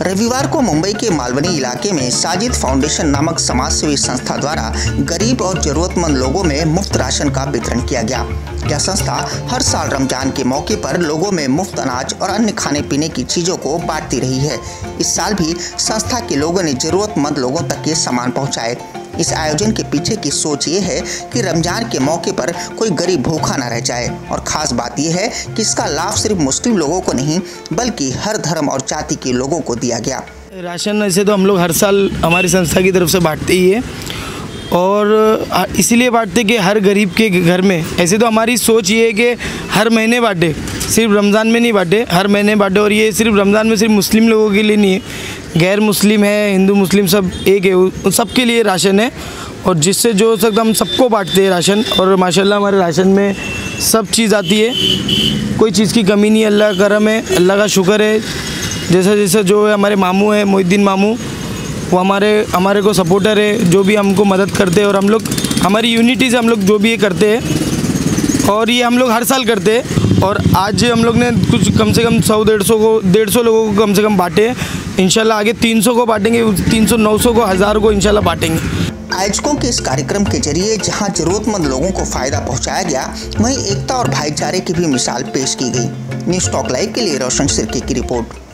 रविवार को मुंबई के मालवनी इलाके में साजिद फाउंडेशन नामक समाज सेवी संस्था द्वारा गरीब और जरूरतमंद लोगों में मुफ़्त राशन का वितरण किया गया। यह संस्था हर साल रमज़ान के मौके पर लोगों में मुफ़्त अनाज और अन्य खाने पीने की चीज़ों को बांटती रही है। इस साल भी संस्था के लोगों ने जरूरतमंद लोगों तक ये सामान पहुँचाए। इस आयोजन के पीछे की सोच ये है कि रमज़ान के मौके पर कोई गरीब भूखा न रह जाए। और खास बात यह है कि इसका लाभ सिर्फ़ मुस्लिम लोगों को नहीं, बल्कि हर धर्म और जाति के लोगों को दिया गया। राशन ऐसे तो हम लोग हर साल हमारी संस्था की तरफ़ से बांटते ही है। और इसीलिए बांटते कि हर गरीब के घर में, ऐसे तो हमारी सोच ये है कि हर महीने बांटे, सिर्फ़ रमज़ान में नहीं बांटे, हर महीने बांटे। और ये सिर्फ़ रमज़ान में सिर्फ़ मुस्लिम लोगों के लिए नहीं है। गैर मुस्लिम है, हिंदू, मुस्लिम सब एक है, उन सबके लिए राशन है और जिससे जो हो सकता हम सबको बांटते हैं राशन और माशाल्लाह हमारे राशन में सब चीज़ आती है। कोई चीज़ की कमी नहीं, अल्लाह करम है, अल्लाह का शुक्र है। जैसा जैसा जो है हमारे मामू हैं, मोहिद्दीन मामू, वो हमारे हमारे को सपोर्टर है, जो भी हमको मदद करते हैं और हम लोग, हमारी यूनिटी से हम लोग जो भी ये करते हैं और ये हम लोग हर साल करते हैं। और आज हम लोग ने कुछ कम से कम सौ, डेढ़ सौ को, डेढ़ सौ लोगों को कम से कम बांटे। इंशाल्लाह आगे तीन सौ को बांटेंगे, तीन सौ, नौ सौ को, हज़ार को इनशाला बांटेंगे। आयोजकों के इस कार्यक्रम के ज़रिए जहाँ जरूरतमंद लोगों को फ़ायदा पहुँचाया गया, वहीं एकता और भाईचारे की भी मिसाल पेश की गई। न्यूज़ टॉक लाइव के लिए रोशन सिरके की रिपोर्ट।